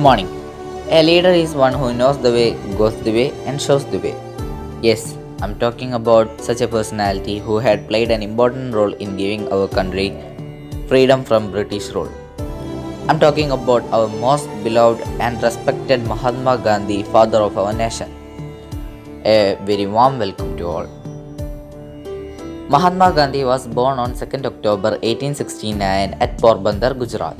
Morning. A leader is one who knows the way, goes the way, and shows the way. Yes, I'm talking about such a personality who had played an important role in giving our country freedom from British rule. I'm talking about our most beloved and respected Mahatma Gandhi, father of our nation. A very warm welcome to all. Mahatma Gandhi was born on 2nd October 1869 at Porbandar, Gujarat.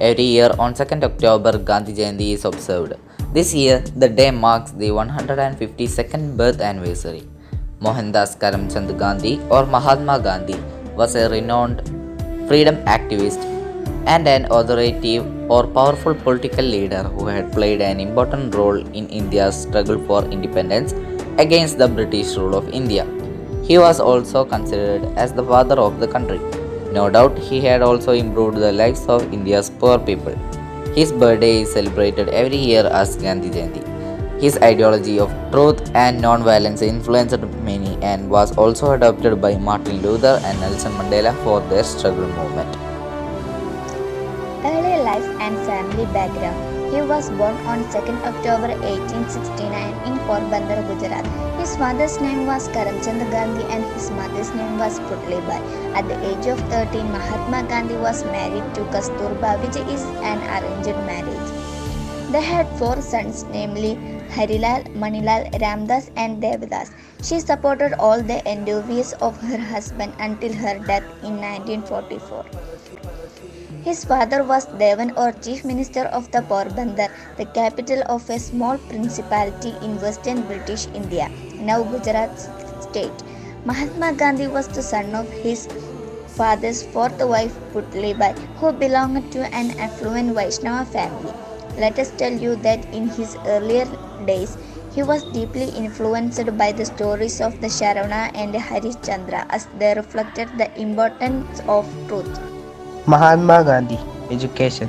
Every year on 2nd October, Gandhi Jayanti is observed. This year, the day marks the 152nd birth anniversary. Mohandas Karamchand Gandhi or Mahatma Gandhi was a renowned freedom activist and an authoritative or powerful political leader who had played an important role in India's struggle for independence against the British rule of India. He was also considered as the father of the country. No doubt he had also improved the lives of India's poor people. His birthday is celebrated every year as Gandhi Jayanti. His ideology of truth and non-violence influenced many and was also adopted by Martin Luther and Nelson Mandela for their struggle movement. Early life and family background. He was born on 2nd October 1869 in Porbandar, Gujarat. His father's name was Karamchand Gandhi and his mother's name was Putlibai. At the age of 13, Mahatma Gandhi was married to Kasturba, which is an arranged marriage. They had four sons, namely Harilal, Manilal, Ramdas, and Devdas. She supported all the endeavors of her husband until her death in 1944. His father was Devan or Chief Minister of the Porbandar, the capital of a small principality in western British India, now Gujarat state. Mahatma Gandhi was the son of his father's fourth wife Putlibai, who belonged to an affluent Vaishnava family. Let us tell you that in his earlier days, he was deeply influenced by the stories of the Shravana and Harishchandra as they reflected the importance of truth. Mahatma Gandhi Education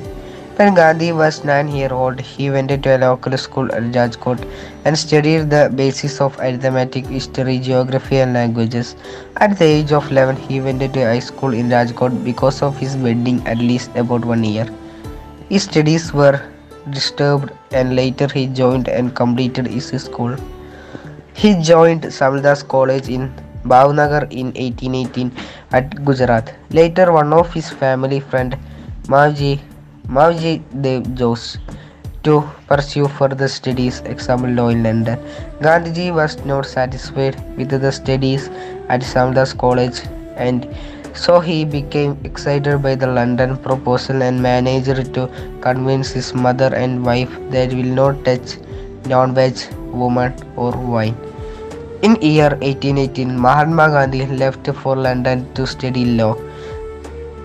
When Gandhi was 9 years old, he went to a local school at Rajkot and studied the basis of arithmetic, history, geography and languages. At the age of 11, he went to a high school in Rajkot because of his wedding at least about one year. His studies were disturbed and later he joined and completed his school. He joined Samaldas College in Bhavnagar in 1818 at Gujarat. Later, one of his family friend Mavji Mavji Dev Jose to pursue further studies, example law in London. Gandhiji was not satisfied with the studies at Samaldas College and so he became excited by the London proposal and managed to convince his mother and wife that will not touch non-veg woman or wine. In year 1818, Mahatma Gandhi left for London to study law.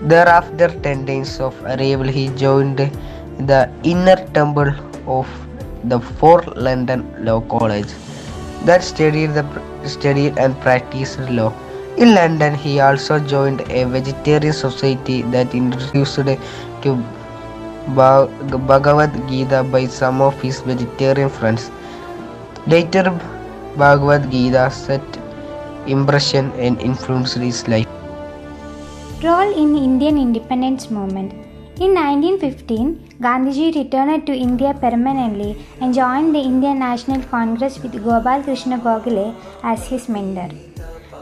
Thereafter, 10 days of arrival, he joined the inner temple of the four London Law College that studied the studied and practiced law. In London, he also joined a vegetarian society that introduced to Bhagavad Gita by some of his vegetarian friends. Later, Bhagavad Gita set impression and influenced his life. Role in Indian independence movement. In 1915, Gandhiji returned to India permanently and joined the Indian National Congress with Gopal Krishna Gokhale as his mentor.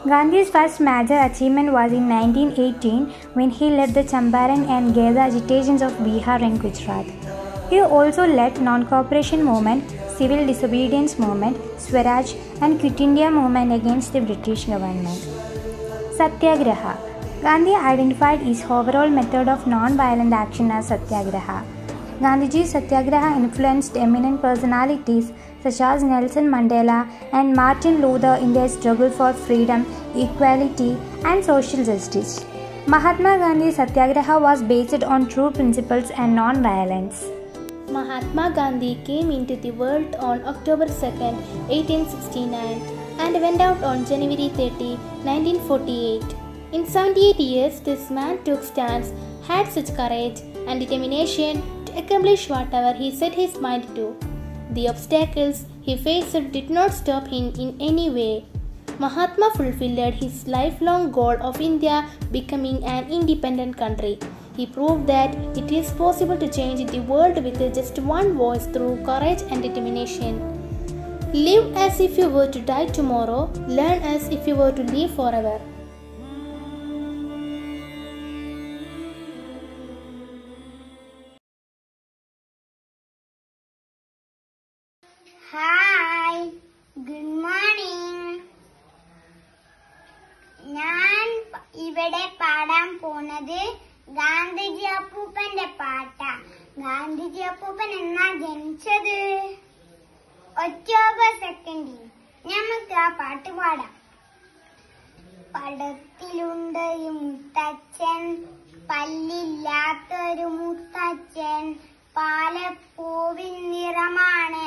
Gandhi's first major achievement was in 1918 when he led the Champaran and Kheda agitations of Bihar and Gujarat. He also led non-cooperation movement, civil disobedience movement, Swaraj and Quit India movement against the British government. Satyagraha Gandhi identified his overall method of non-violent action as Satyagraha. Gandhiji's Satyagraha influenced eminent personalities such as Nelson Mandela and Martin Luther in their struggle for freedom, equality, and social justice. Mahatma Gandhi's Satyagraha was based on true principles and non-violence. Mahatma Gandhi came into the world on October 2, 1869 and went out on January 30, 1948. In 78 years, this man took stands, had such courage and determination to accomplish whatever he set his mind to. The obstacles he faced did not stop him in any way. Mahatma fulfilled his lifelong goal of India becoming an independent country. He proved that it is possible to change the world with just one voice through courage and determination. Live as if you were to die tomorrow, learn as if you were to live forever. Hi good morning ഞാൻ പ- ഇവിടെ പാടാൻ പോണത് ഗാന്ധിജി അപ്പൂപ്പന്റെ പാട്ട. ഗാന്ധിജി അപ്പൂപ്പൻ എന്നാ ജനിച്ചത്? ഒക്ടോബർ സെക്കൻഡിൽ നമുക്ക് ആ പാട്ട് പാടാം. പടത്തിലുണ്ട് മുത്തച്ഛൻ പല്ലില്ലാത്തൊരു മുത്തച്ഛൻ പാലപ്പൂവിൻ നിറമാണ്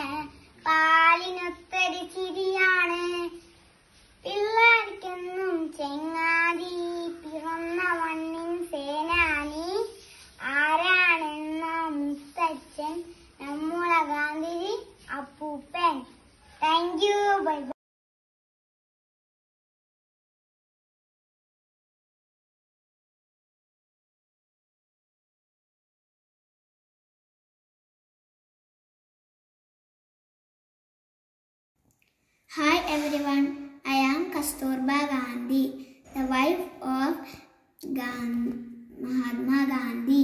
പാലിനൊത്തൊരു ചിരിയാണ്. പിള്ളേർക്കെന്നും ചെങ്ങാതി പിറന്ന മണ്ണിൻ സേനാനി. ആരാണെന്ന മുത്തച്ഛൻ നമ്മുടെ ഗാന്ധിജി അപ്പൂപ്പൻ. Thank you bye Hi everyone, I am Kasturba Gandhi, the wife of Gan- Mahatma Gandhi,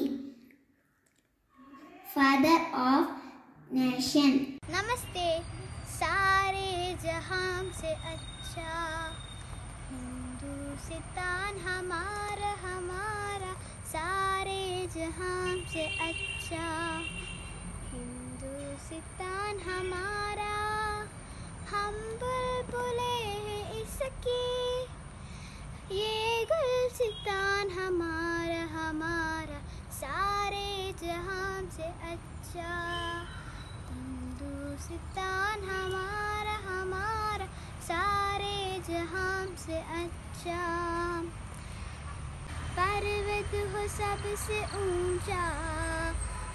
father of nation. नमस्ते सारे जहाँ से अच्छा हिंदुस्तान हमारा हमारा सारे जहाँ से अच्छा हिंदुस्तान हमारा हम बुलबुले इसकी ये गुलसितान हमारा हमारा, सारे जहाँ से अच्छा। हिंदुस्तान हमारा हमारा, सारे जहाँ से अच्छा। पर्वत हो सबसे ऊँचा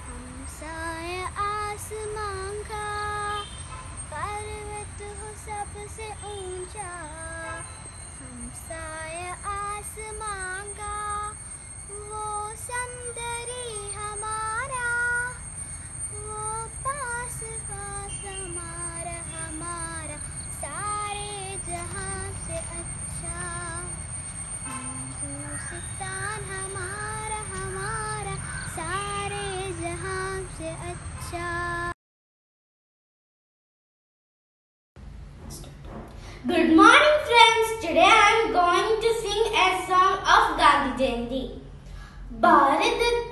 हमसाया आसमां का। पर्वत सबसे ऊँचा हमसाया आसमां का वो सौंदर्य हमारा, वो पास पास हमारा हमारा, सारे जहाँ से अच्छा। हिंदुस्तान हमारा हमारा, सारे जहाँ से अच्छा। Good morning friends. Today I am going to sing a song of Gandhi Jayanti. Bharat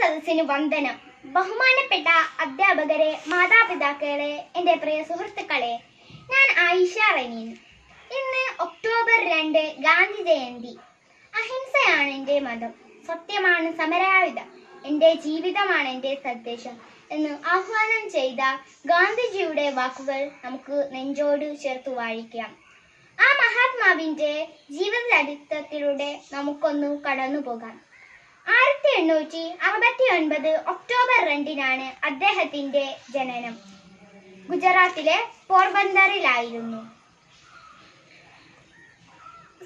സദസ്സിന് വന്ദനം. ബഹുമാനപ്പെട്ട അധ്യാപകരെ മാതാപിതാക്കളെ എന്റെ പ്രിയ സുഹൃത്തുക്കളെ ഞാൻ ആയിഷ റനീൻ. ഇന്ന് ഒക്ടോബർ രണ്ട് ഗാന്ധി ജയന്തി. അഹിംസയാണ് എന്റെ മതം. സത്യമാണ് സമരായുധം എന്റെ ജീവിതമാണ് എന്റെ സന്ദേശം എന്ന് ആഹ്വാനം ചെയ്ത ഗാന്ധിജിയുടെ വാക്കുകൾ നമുക്ക് നെഞ്ചോട് ചേർത്ത് വായിക്കാം ആ മഹാത്മാവിന്റെ ജീവചരിത്രത്തിലൂടെ നമുക്കൊന്ന് കടന്നു പോകാം ആയിരത്തി എണ്ണൂറ്റി അറുപത്തി ഒൻപത് ഒക്ടോബർ രണ്ടിനാണ് അദ്ദേഹത്തിന്റെ ജനനം. ഗുജറാത്തിലെ പോർബന്ദറിലായിരുന്നു.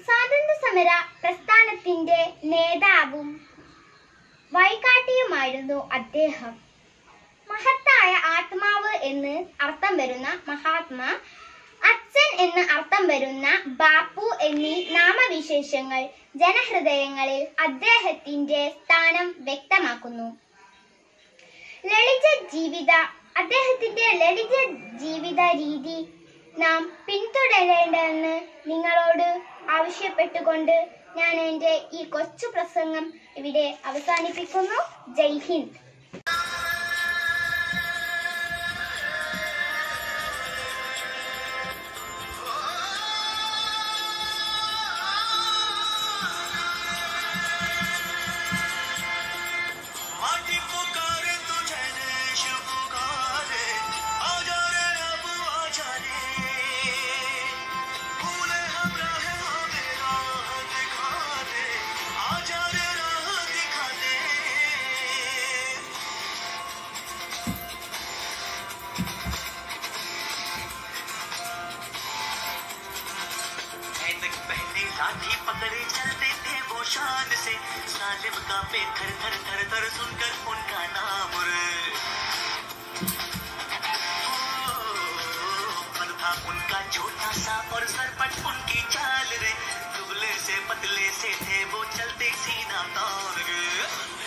സ്വാതന്ത്ര്യ സമര പ്രസ്ഥാനത്തിന്റെ നേതാവും വൈകാട്ടിയുമായിരുന്നു അദ്ദേഹം. മഹത്തായ ആത്മാവ് എന്ന് അർത്ഥം വരുന്ന മഹാത്മാ അച്ഛൻ വരുന്ന ബാപ്പു എന്നീ നാമവിശേഷങ്ങൾ ജനഹൃദയങ്ങളിൽ അദ്ദേഹത്തിന്റെ സ്ഥാനം വ്യക്തമാക്കുന്നു. ലളിത ജീവിത അദ്ദേഹത്തിന്റെ ലളിത ജീവിത രീതി നാം പിന്തുടരേണ്ടതെന്ന് നിങ്ങളോട് ആവശ്യപ്പെട്ടുകൊണ്ട് ഞാൻ എന്റെ ഈ കൊച്ചു പ്രസംഗം ഇവിടെ അവസാനിപ്പിക്കുന്നു. ജയ് ഹിന്ദ്. लाठी पकड़े चलते थे वो शान से। सालिम का पे थर थर थर थर सुनकर उनका नाम पर था उनका छोटा सा और सरपट उनकी चाल रे। दुबले से पतले से थे वो चलते सीना तान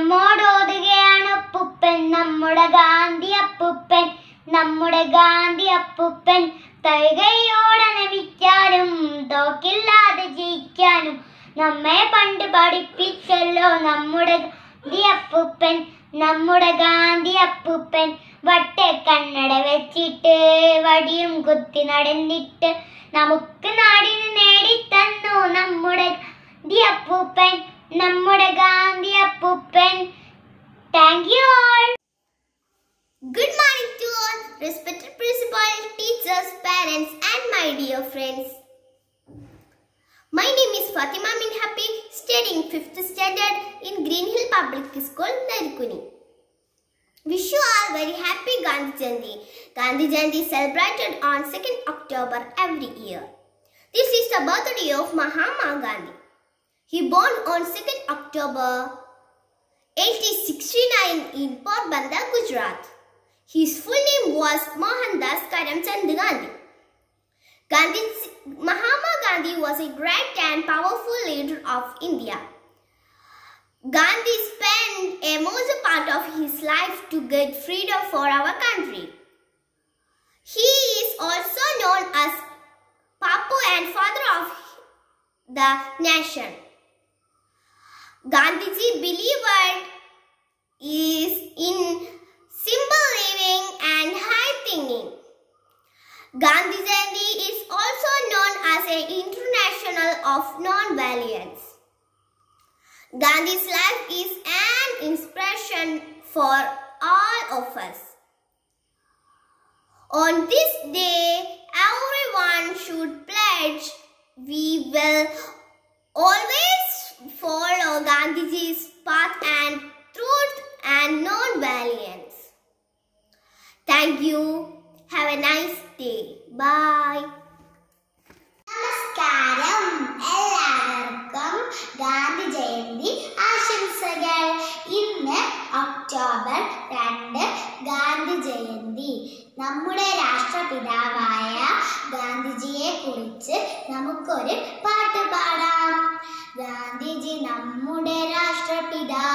നമ്മോടോതുകയാണ് അപ്പുപ്പൻ നമ്മുടെ ഗാന്ധി അപ്പുപ്പൻ നമ്മുടെ ഗാന്ധി അപ്പുപ്പൻ. തൈകയോടെ നമിക്കാനും തോക്കില്ലാതെ ജയിക്കാനും നമ്മെ പണ്ട് പഠിപ്പിച്ചല്ലോ നമ്മുടെ ഗാന്ധി അപ്പുപ്പൻ നമ്മുടെ ഗാന്ധി അപ്പുപ്പൻ. വട്ടെ കണ്ണട വെച്ചിട്ട് വടിയും കുത്തി നടന്നിട്ട് നമുക്ക് നാടിന് നേടിത്തന്നു നമ്മുടെ ഗാന്ധി അപ്പൂപ്പൻ. നമ്മുടെ ഗാന്ധി അപ്പൂപ്പൻ thank you all good morning to all respected principal teachers parents and my dear friends My name is Fatima Minhapi, studying 5th standard in Green Hill Public School, Narikkuni. Wish you all very happy Gandhi Janti. Gandhi Janti is celebrated on 2nd October every year. This is the birthday of Mahatma Gandhi. He born on 2nd October 1869 in Porbandar, Gujarat. His full name was Mohandas Karamchand Gandhi. Gandhi. Mahatma Gandhi was a great and powerful leader of India. Gandhi spent a major part of his life to get freedom for our country. He is also known as Papu and father of the nation. Gandhiji believed is in simple living, and high thinking. Gandhi Jayanti is also known as an international of non-violence. Gandhi's life is an inspiration for all of us. On this day, everyone should pledge we will always follow Gandhiji's path and truth and non-violence. Thank you. Have a nice day. Bye. നമസ്കാരം എല്ലാവർക്കും ഗാന്ധി ജയന്തി ആശംസകൾ ഇന്ന് October രണ്ട് ഗാന്ധി ജയന്തി നമ്മുടെ രാഷ്ട്രപിതാവായ ഗാന്ധിജിയെ കുറിച്ച് നമുക്കൊരു പാട്ട് പാടാം ഗാന്ധിജി നമ്മുടെ രാഷ്ട്രപിതാ.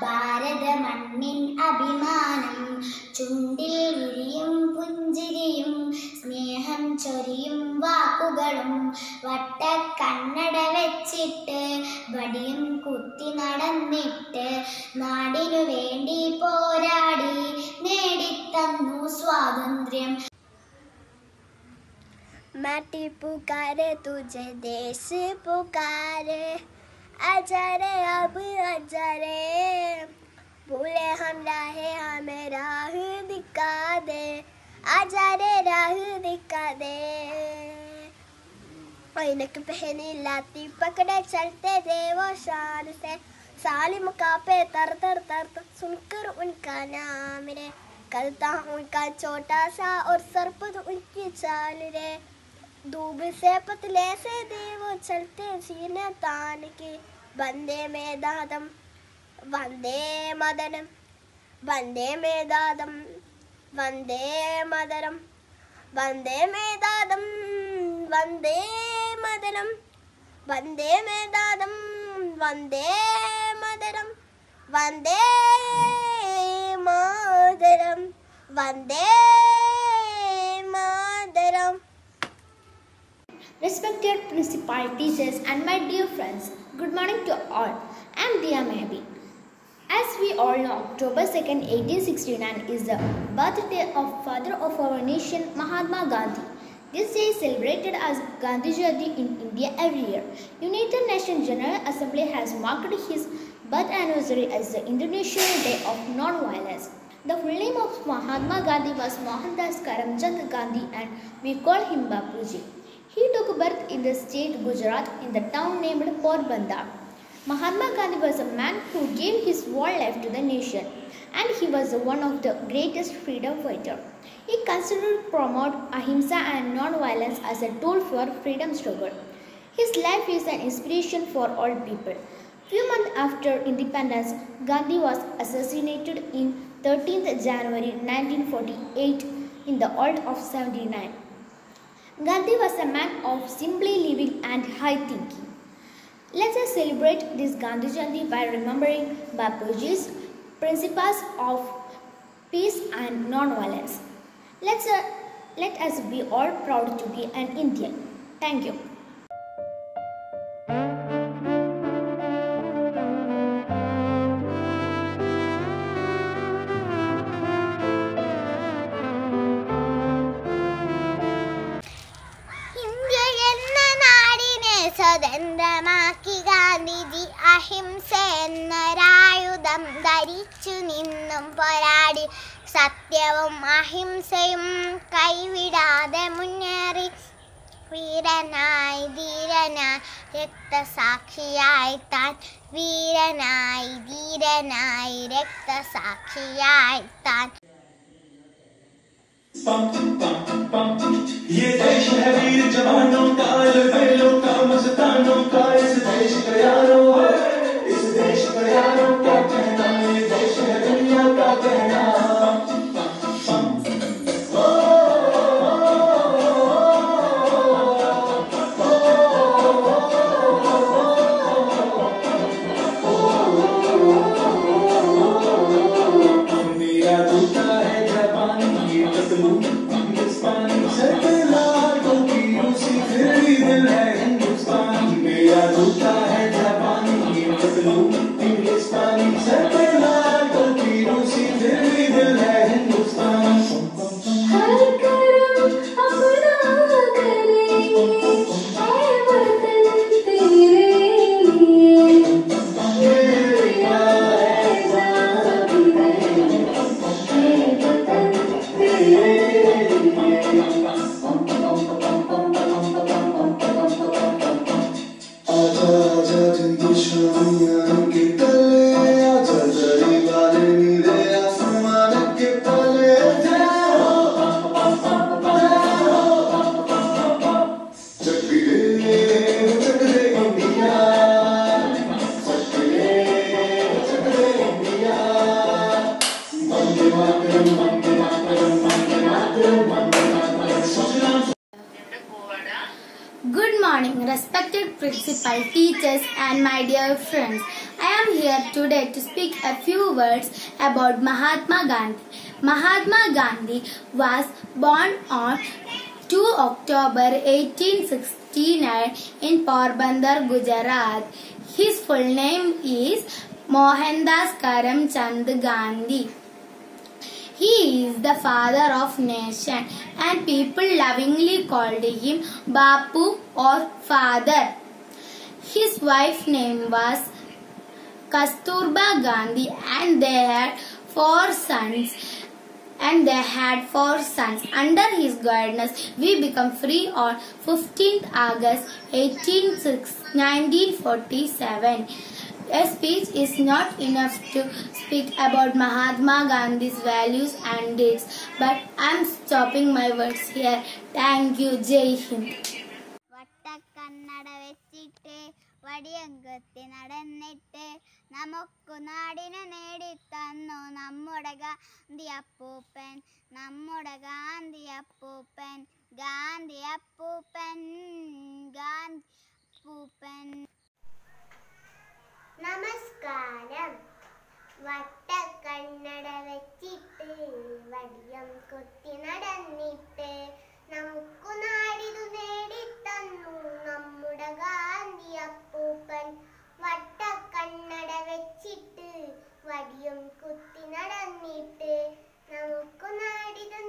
ഭാരത മണ്ണിൻ അഭിമാനം. ചുണ്ടിൽ വിരിയും പുഞ്ചിരിയും സ്നേഹം ചൊരിയും വാക്കുകളും. വട്ട കണ്ണട വെച്ചിട്ട് വടിയും കുത്തി നടന്നിട്ട് നാടിനു വേണ്ടി പോരാടി നേടിത്തന്നു സ്വാതന്ത്ര്യം. माटी पुकारे, तुझे देश पुकारे। आजा रे अब आजा रे भूले हम राहे, हमें राह दिखा दे आजा रे राह दिखा दे ऐनक पहनी लाती, पकड़े चलते थे वो शान से। सालिम कापे तर तर तर तर, सुनकर उनका नाम रे। करता उनका छोटा सा और सरपत उनकी चाल रे। दूब से पतले से दे वो चलते सीने तान के। बंदे में दादम वंदे मदनम, वंदे में दादम वंदे मदरम वंदे में दादम वंदे मदरम वंदे में दादम वंदे मदरम Vande Mataram Vande Mataram. Respected principal teachers and my dear friends, good morning to all. I am Dia Mehbi. As we all know, October 2nd, 1869 is the birthday of father of our nation, Mahatma Gandhi. This day is celebrated as Gandhi Jayanti in India every year. United Nations General Assembly has marked his birth anniversary as the International Day of Non-Violence. The full name of Mahatma Gandhi was Mohandas Karamchand Gandhi and we call him Bapuji. He took birth in the state Gujarat in the town named Porbandar. Mahatma Gandhi was a man who gave his whole life to the nation and he was one of the greatest freedom fighter. He considered promote ahimsa and non-violence as a tool for freedom struggle. His life is an inspiration for all people. Few months after independence, Gandhi was assassinated in 13th January 1948 in the age of 79. Gandhi was a man of simply living and high thinking. Let us celebrate this Gandhi Jayanti by remembering Bapuji's principles of peace and non-violence. Let's, uh, let us be all proud to be an Indian. Thank you. സത്യവും അഹിംസയും കൈവിടാതെ മുന്നേറി വീരനായി ധീരനായി രക്തസാക്ഷിയായി താൻ വീരനായി ധീരനായി രക്തസാക്ഷിയായി താൻ ये देश है वीर जवानों का अलबेलों का मस्तानों का इस देश का यारों इस देश का यारों and my dear friends. I am here today to speak a few words about Mahatma Gandhi. Mahatma Gandhi was born on 2 October 1869 in Porbandar, Gujarat. His full name is Mohandas Karamchand Gandhi. He is the father of nation and people lovingly called him Bapu or father. His wife's name was Kasturba Gandhi and they had four sons and they had four sons. Under his guidance, we become free on 15th August 1947. A speech is not enough to speak about Mahatma Gandhi's values and deeds, but I am stopping my words here. Thank you, Jai Hind. വടിയങ്കത്തി നടന്നിട്ട് നമുക്കു നാടിനെ നേടിത്തന്നു. നമ്മുടെ ഗാന്ധി അപ്പൂപ്പൻ നമ്മുടെ ഗാന്ധി അപ്പൂപ്പൻ ഗാന്ധി അപ്പൂപ്പൻ ഗാന്ധി അപ്പൂപ്പൻ. നമസ്കാരം. വട്ടക്കണ്ണട വെച്ചിട്ട് വടിയം കുത്തി നടന്നിട്ട് നമുക്കു നാടിതു നേടിത്തന്നു. നമ്മുടെ ഗാന്ധി അപ്പൂപ്പൻ വട്ടക്കണ്ണട വെച്ചിട്ട് വടിയും കുത്തി നടന്നിട്ട് നമുക്കു നാടിതു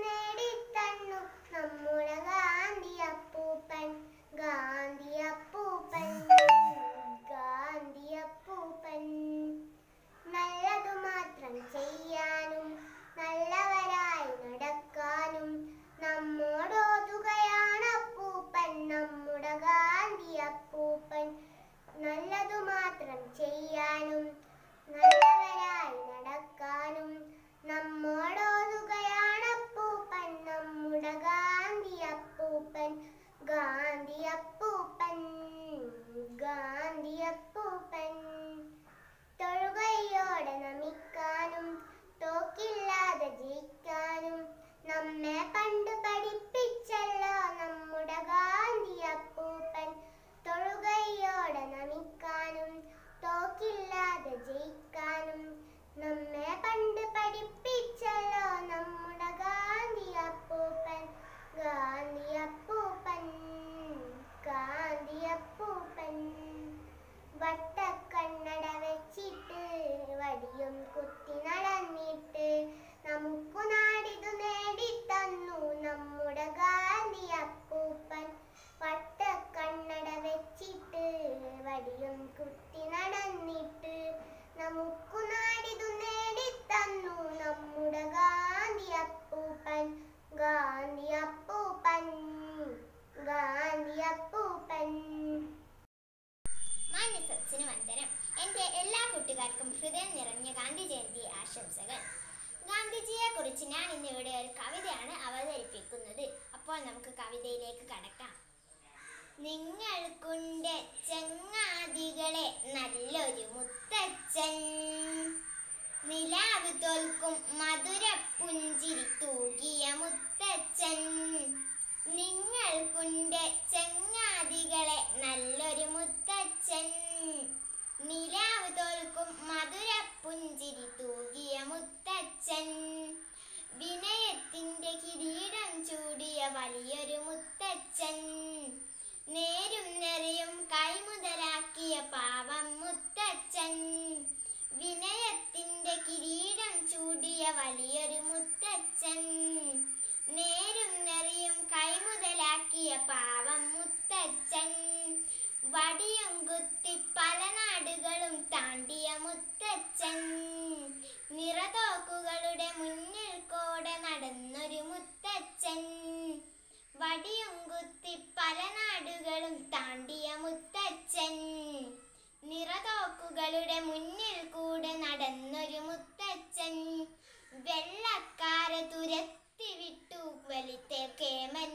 വലിത്തെ കേമൻ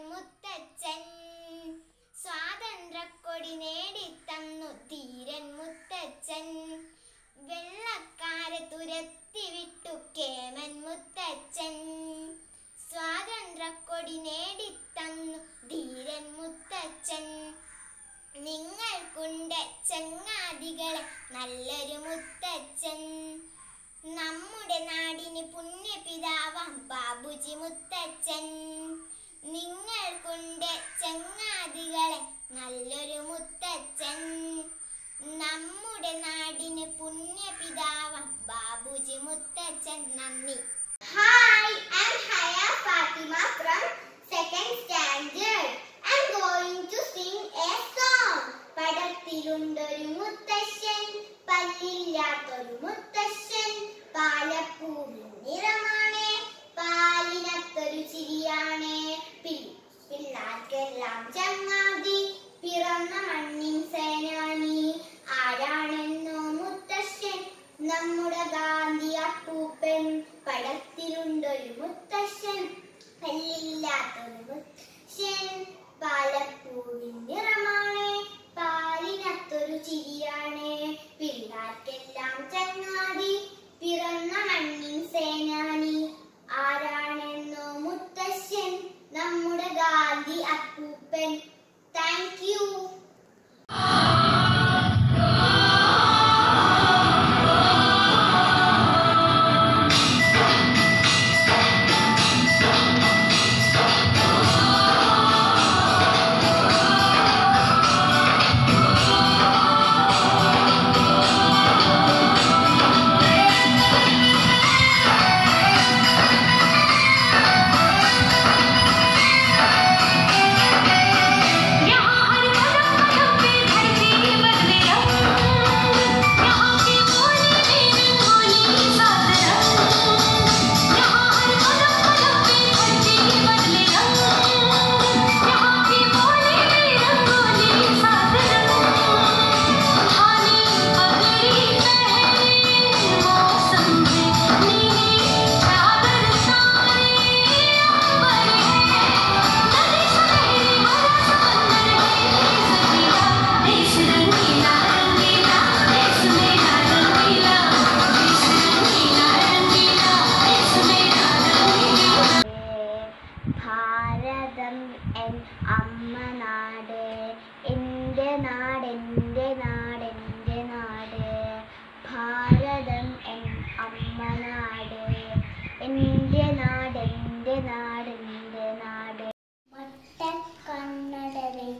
രാജമാതി പിറന്ന മണ്ണിൽ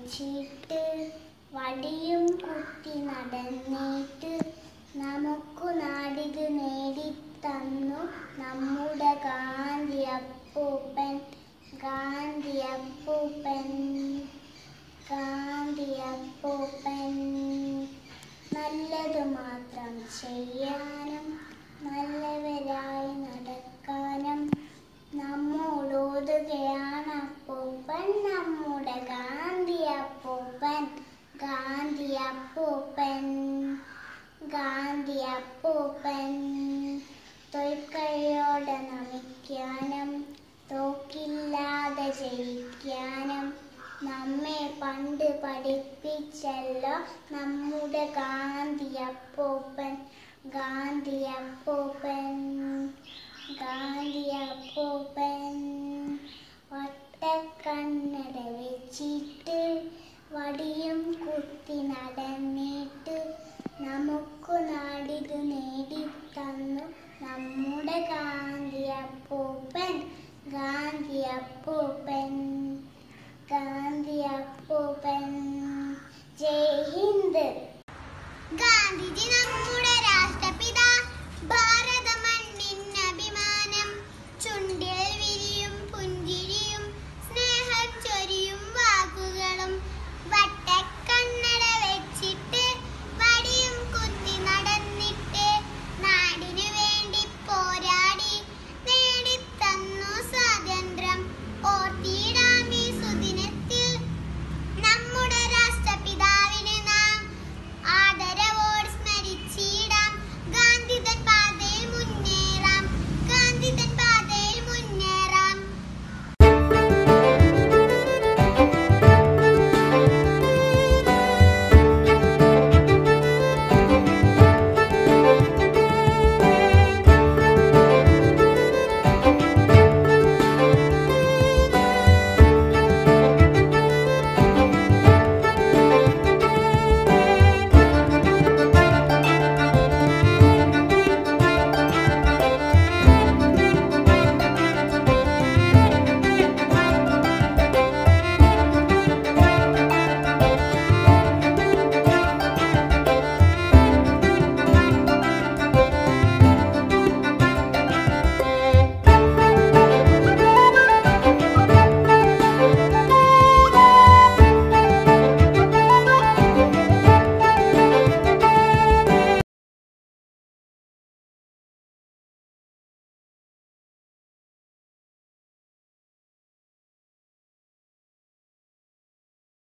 വെച്ചിട്ട് വടിയും കുത്തി നടന്നിട്ട് നമുക്കു നാടിത് നേടിത്തന്നു നമ്മുടെ ഗാന്ധി അപ്പൂപ്പൻ ഗാന്ധി അപ്പൂപ്പൻ ഗാന്ധി അപ്പൂപ്പൻ നല്ലത് മാത്രം ചെയ്യാനും നല്ലവരായി നടക്കാനും. നമ്മോടോതുകയാണ് അപ്പൂപ്പൻ നമ്മൾ ഗാന്ധിയപ്പൂപ്പൻ ഗാന്ധിയപ്പൂപ്പൻ തൊൽക്കഴിയോടെ നമിക്കാനും തോക്കില്ലാതെ ജയിക്കാനും നമ്മെ പണ്ട് പഠിപ്പിച്ചല്ലോ നമ്മുടെ ഗാന്ധിയപ്പൂപ്പൻ ഗാന്ധിയപ്പൂപ്പൻ ഗാന്ധിയപ്പൂപ്പൻ. ഒറ്റക്കണ്ണട വെച്ചിട്ട് വടിയും കുത്തി നടന്നിട്ട് നമുക്കു നാടിത് നേടിത്തന്നു. നമ്മുടെ ഗാന്ധിയപ്പൂപ്പൻ ഗാന്ധിയപ്പൂപ്പൻ ഗാന്ധിയപ്പൂപ്പൻ. ജയ് ഹിന്ദ്. ഗാന്ധിജി നമ്മുടെ രാഷ്ട്രപിതാ ഭാരത